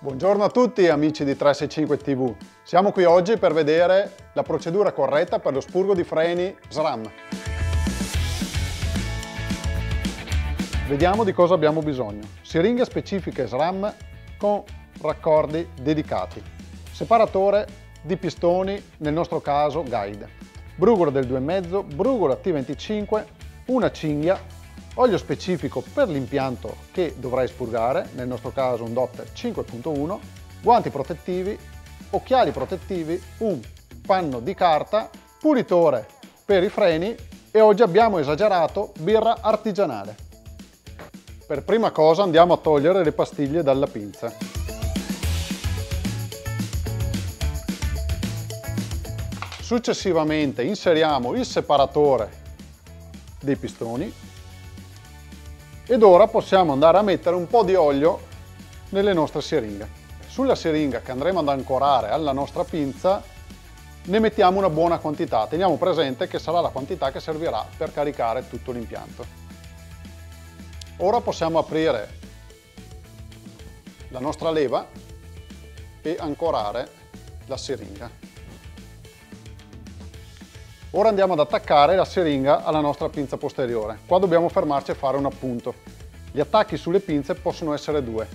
Buongiorno a tutti amici di 365 TV. Siamo qui oggi per vedere la procedura corretta per lo spurgo di freni SRAM. Vediamo di cosa abbiamo bisogno. Siringhe specifiche SRAM con raccordi dedicati. Separatore di pistoni, nel nostro caso guide. Brugolo del 2,5, brugolo T25, una cinghia, olio specifico per l'impianto che dovrai spurgare, nel nostro caso un Dotter 5.1, guanti protettivi, occhiali protettivi, un panno di carta, pulitore per i freni e oggi abbiamo esagerato birra artigianale. Per prima cosa andiamo a togliere le pastiglie dalla pinza. Successivamente inseriamo il separatore dei pistoni ed ora possiamo andare a mettere un po' di olio nelle nostre siringhe. Sulla siringa che andremo ad ancorare alla nostra pinza ne mettiamo una buona quantità. Teniamo presente che sarà la quantità che servirà per caricare tutto l'impianto. Ora possiamo aprire la nostra leva e ancorare la siringa. Ora andiamo ad attaccare la siringa alla nostra pinza posteriore. Qua dobbiamo fermarci e fare un appunto. Gli attacchi sulle pinze possono essere due.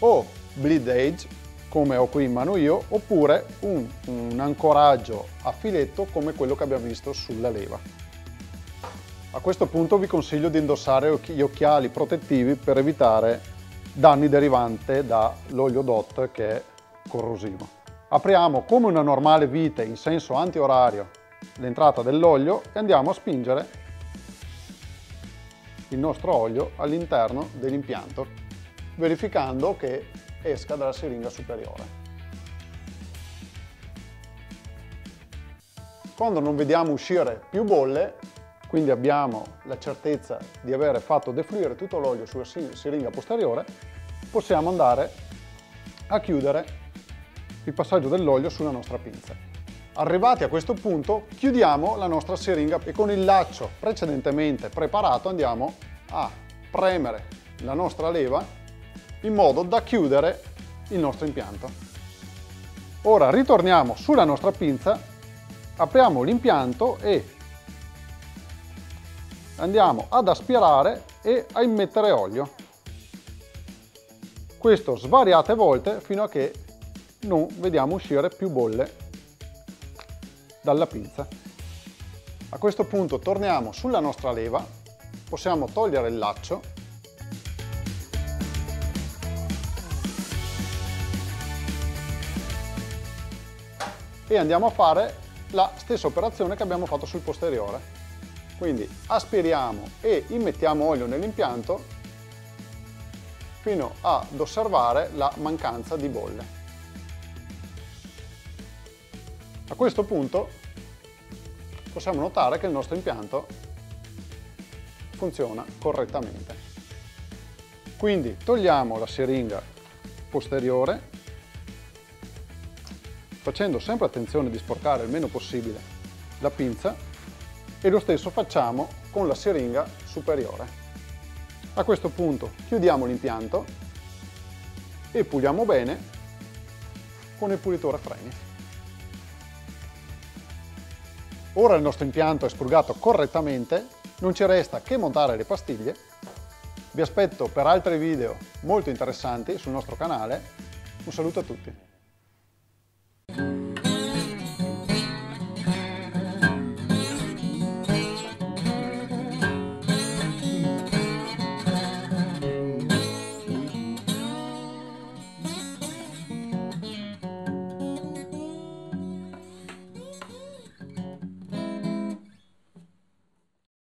O bleed edge, come ho qui in mano io, oppure un, un ancoraggio a filetto come quello che abbiamo visto sulla leva. A questo punto vi consiglio di indossare gli occhiali protettivi per evitare danni derivanti dall'olio DOT che è corrosivo. Apriamo come una normale vite in senso antiorario l'entrata dell'olio e andiamo a spingere il nostro olio all'interno dell'impianto verificando che esca dalla siringa superiore. Quando non vediamo uscire più bolle, quindi abbiamo la certezza di aver fatto defluire tutto l'olio sulla siringa posteriore, possiamo andare a chiudere il passaggio dell'olio sulla nostra pinza. Arrivati a questo punto chiudiamo la nostra siringa e con il laccio precedentemente preparato andiamo a premere la nostra leva in modo da chiudere il nostro impianto. Ora ritorniamo sulla nostra pinza, apriamo l'impianto e andiamo ad aspirare e a immettere olio. Questo svariate volte fino a che non vediamo uscire più bolle dalla pinza. A questo punto torniamo sulla nostra leva, possiamo togliere il laccio e andiamo a fare la stessa operazione che abbiamo fatto sul posteriore. Quindi aspiriamo e immettiamo olio nell'impianto fino ad osservare la mancanza di bolle. A questo punto possiamo notare che il nostro impianto funziona correttamente. Quindi togliamo la siringa posteriore facendo sempre attenzione di sporcare il meno possibile la pinza e lo stesso facciamo con la siringa superiore. A questo punto chiudiamo l'impianto e puliamo bene con il pulitore freni. Ora il nostro impianto è spurgato correttamente, non ci resta che montare le pastiglie. Vi aspetto per altri video molto interessanti sul nostro canale. Un saluto a tutti.